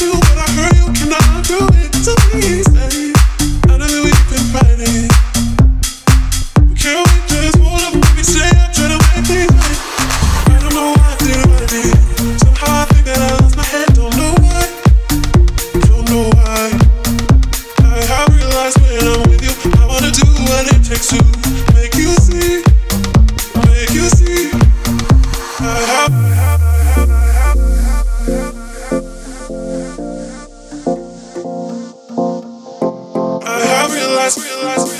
do, but I heard you cannot do it to me. realize, realize.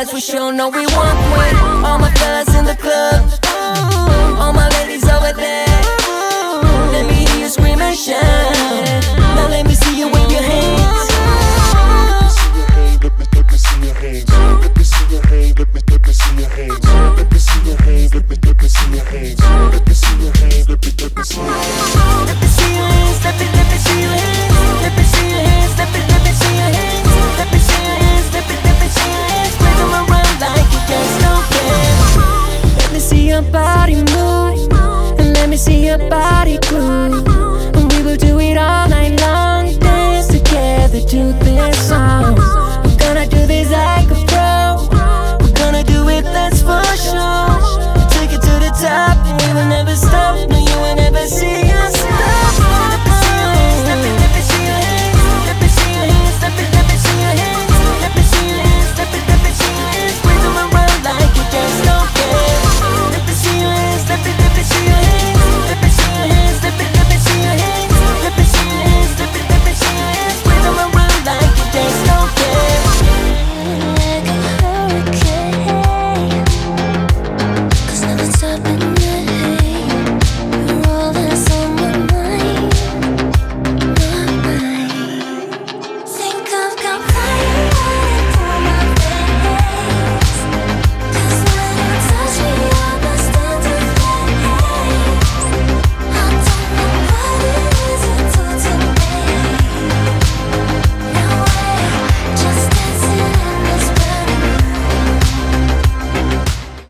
That's for sure, no, we want one All my fellas in the club. All my ladies over there. Let me hear you scream and shout.